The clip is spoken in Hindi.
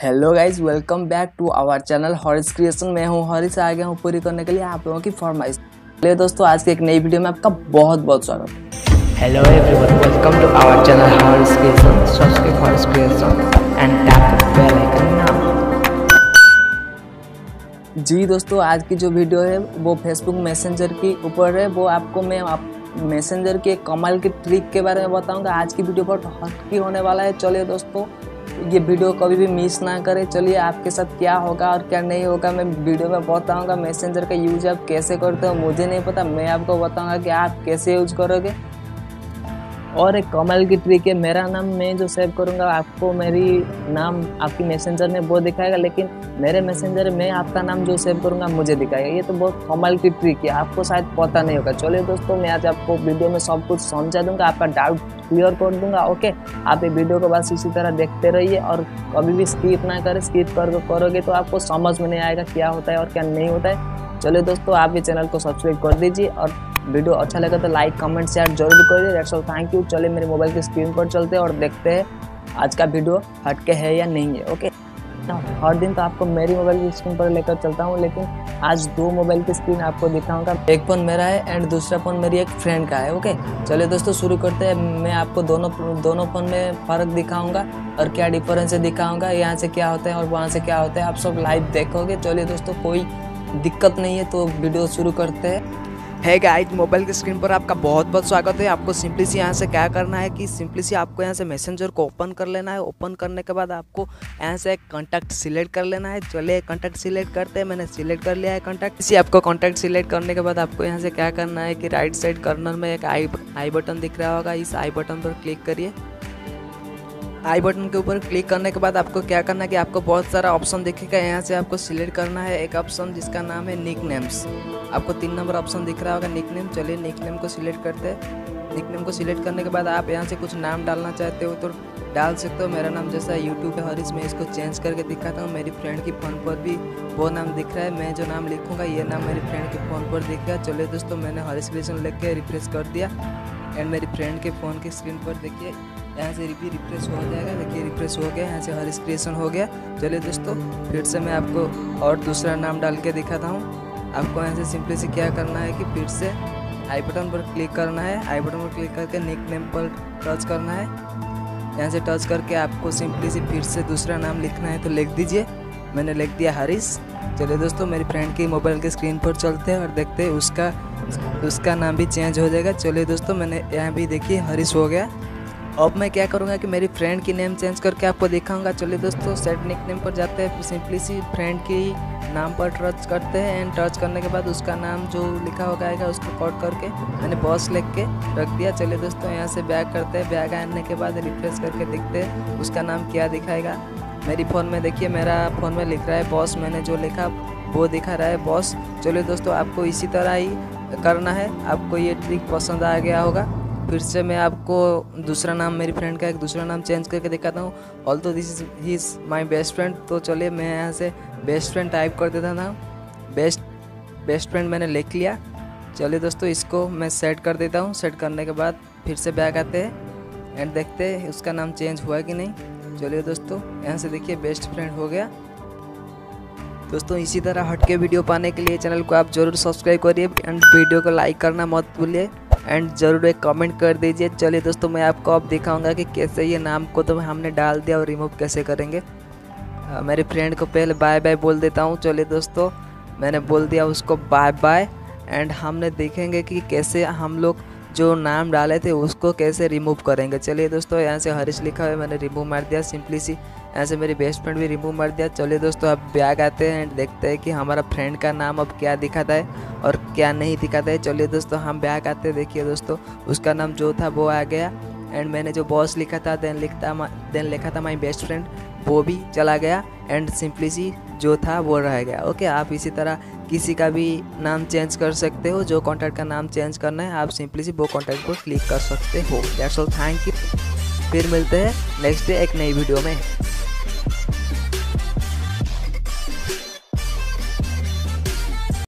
Hello guys welcome back to our channel Harris creation मैं हूँ हॉरिस आ गया हूँ पूरी करने के लिए आप लोगों की फरमाइश। चलिए दोस्तों आज की एक नई वीडियो में आपका बहुत बहुत स्वागत। Everyone, welcome to our channel Horus Creation. Subscribe Horus Creation and tap the bell icon जी दोस्तों आज की जो वीडियो है वो फेसबुक मैसेंजर की ऊपर है। वो आपको मैं आप मैसेंजर के कमाल की ट्रिक के बारे में बताऊँगा। आज की वीडियो बहुत हटकी होने वाला है। चलिए दोस्तों ये वीडियो कभी भी मिस ना करें। चलिए आपके साथ क्या होगा और क्या नहीं होगा, मैं वीडियो में बताऊँगा। मैसेंजर का यूज़ आप कैसे करते हो, मुझे नहीं पता। मैं आपको बताऊँगा कि आप कैसे यूज़ करोगे। और एक कमाल की ट्रिक है मेरा नाम मैं जो सेव करूँगा, आपको मेरी नाम, आपकी मैसेंजर में वो दिखाएगा, लेकिन मेरे मैसेंजर में आपका नाम जो सेव करूँगा, मुझे दिखाएगा। ये तो बहुत कमाल की ट्रिक है आपको शायद पता नहीं होगा। चलिए दोस्तों, मैं आज आपको वीडियो में सब कुछ समझा दूँगा, आपका डाउट क्लियर कर दूँगा ओके आप ये वीडियो को बस इसी तरह देखते रहिए और कभी भी स्किप ना करें स्किप कर, करोगे तो आपको समझ में नहीं आएगा क्या होता है और क्या नहीं होता है। चलिए दोस्तों, आप ये चैनल को सब्सक्राइब कर दीजिए और वीडियो अच्छा लगा तो लाइक, कमेंट शेयर ज़रूर करिए। डेट्स ऑल थैंक यू चलिए मेरे मोबाइल की स्क्रीन पर चलते हैं और देखते हैं आज का वीडियो हटके है या नहीं है ओके हर दिन तो आपको मेरी मोबाइल की स्क्रीन पर लेकर चलता हूँ, लेकिन आज दो मोबाइल की स्क्रीन आपको दिखाऊँगा एक फ़ोन मेरा है एंड दूसरा फ़ोन मेरी एक फ्रेंड का है ओके चलिए दोस्तों, शुरू करते हैं। मैं आपको दोनों दोनों फ़ोन में फ़र्क दिखाऊँगा और क्या डिफरेंस है दिखाऊँगा, यहाँ से क्या होता है और वहाँ से क्या होता है, आप सब लाइव देखोगे। चलिए दोस्तों, कोई दिक्कत नहीं है तो वीडियो शुरू करते हैं। है गाइज़ मोबाइल की स्क्रीन पर आपका बहुत बहुत स्वागत है। आपको सिंपली सी यहाँ से क्या करना है कि सिंपली सी आपको यहाँ से मैसेंजर को ओपन कर लेना है। ओपन करने के बाद आपको यहाँ से कॉन्टैक्ट सिलेक्ट कर लेना है। चलिए कॉन्टैक्ट सिलेक्ट करते हैं। मैंने सिलेक्ट कर लिया है कॉन्टैक्ट इसी आपको कॉन्टैक्ट सिलेक्ट करने के बाद आपको यहाँ से क्या करना है कि राइट साइड कॉर्नर में एक आई आई बटन दिख रहा होगा। इस आई बटन पर क्लिक करिए। आई बटन के ऊपर क्लिक करने के बाद आपको क्या करना है कि आपको बहुत सारा ऑप्शन दिखेगा। यहाँ से आपको सिलेक्ट करना है एक ऑप्शन जिसका नाम है निक नेम्स आपको तीन नंबर ऑप्शन दिख रहा होगा निक नेम चलिए निक नेम को सिलेक्ट करते हैं। निक नेम को सिलेक्ट करने के बाद आप यहाँ से कुछ नाम डालना चाहते हो तो डाल सकते हो। मेरा नाम जैसा यूट्यूब पे हरीश मैं इसको चेंज करके दिखाता हूँ। मेरी फ्रेंड की फ़ोन पर भी वो नाम दिख रहा है। मैं जो नाम लिखूँगा, ये नाम मेरी फ्रेंड के फ़ोन पर दिख रहा है चलिए दोस्तों, मैंने हरीश क्रिएशन लिख के रिफ्रेश कर दिया। एंड मेरी फ्रेंड के फ़ोन की स्क्रीन पर देखिए। यहाँ से भी रिफ्रेश हो जाएगा। देखिए, रिफ्रेश हो गया, यहाँ से हर क्रिएशन हो गया। चलिए दोस्तों, फिर से मैं आपको और दूसरा नाम डाल के दिखाता हूँ। आपको यहाँ से सिंपली से क्या करना है कि फिर से आई बटन पर क्लिक करना है। आई बटन पर क्लिक करके निक नेम पर टच करना है। यहाँ से टच करके आपको सिंपली से फिर से दूसरा नाम लिखना है तो लिख दीजिए। मैंने लिख दिया हरीश। चलिए दोस्तों, मेरी फ्रेंड की मोबाइल के स्क्रीन पर चलते हैं और देखते हैं उसका उसका नाम भी चेंज हो जाएगा। चलिए दोस्तों, मैंने यहाँ भी देखिए, हरीश हो गया। अब मैं क्या करूँगा कि मेरी फ्रेंड की नेम चेंज करके आपको दिखाऊँगा। चलिए दोस्तों सेट निक नेम पर जाते हैं। सिंपली सी फ्रेंड की नाम पर टच करते हैं एंड टच करने के बाद उसका नाम जो लिखा होगा आएगा, उसको कॉट करके मैंने बॉस लिख के रख दिया। चलिए दोस्तों, यहाँ से बैग करते हैं। बैग आने के बाद रिफ्रेश करके देखते हैं उसका नाम क्या दिखाएगा। मेरी फ़ोन में देखिए, मेरा फ़ोन में लिख रहा है बॉस मैंने जो लिखा, वो दिखा रहा है बॉस चलिए दोस्तों, आपको इसी तरह ही करना है। आपको ये ट्रिक पसंद आ गया होगा। फिर से मैं आपको दूसरा नाम, मेरी फ्रेंड का एक दूसरा नाम चेंज करके दिखाता हूँ। ऑल तो this is he is my best friend तो चलिए मैं यहाँ से बेस्ट फ्रेंड टाइप कर देता था। बेस्ट बेस्ट फ्रेंड मैंने लिख लिया। चलिए दोस्तों, इसको मैं सेट कर देता हूँ। सेट करने के बाद फिर से बैक आते हैं एंड देखते हैं उसका नाम चेंज हुआ कि नहीं। चलिए दोस्तों, यहाँ से देखिए बेस्ट फ्रेंड हो गया। दोस्तों, इसी तरह हटके वीडियो पाने के लिए चैनल को आप ज़रूर सब्सक्राइब करिए एंड वीडियो को लाइक करना मत भूलिए। एंड ज़रूर एक कमेंट कर दीजिए। चलिए दोस्तों मैं आपको अब दिखाऊँगा कि कैसे ये नाम को तो हमने डाल दिया और रिमूव कैसे करेंगे। आ, मेरे फ्रेंड को पहले बाय बाय बोल देता हूँ। चलिए दोस्तों मैंने बोल दिया उसको बाय बाय एंड हमने देखेंगे कि कैसे हम लोग जो नाम डाले थे उसको कैसे रिमूव करेंगे। चलिए दोस्तों यहाँ से हरीश लिखा है मैंने रिमूव मार दिया। सिंपली सी यहाँ से मेरी बेस्ट फ्रेंड भी रिमूव मार दिया। चलिए दोस्तों, अब बैग आते हैं एंड देखते हैं कि हमारा फ्रेंड का नाम अब क्या दिखाता है और क्या नहीं दिखाता है। चलिए दोस्तों, हम बैग आते हैं। देखिए दोस्तों, उसका नाम जो था वो आ गया। एंड मैंने जो बॉस लिखा था देन लिखता देन लिखा था माई बेस्ट फ्रेंड वो भी चला गया। एंड सिंपली सी जो था वो रह गया। ओके आप इसी तरह किसी का भी नाम चेंज कर सकते हो। जो कॉन्टैक्ट का नाम चेंज करना है, आप सिंपली सी वो कॉन्टैक्ट को क्लिक कर सकते हो। दैट्स ऑल थैंक यू फिर मिलते हैं नेक्स्ट डे एक नई वीडियो में।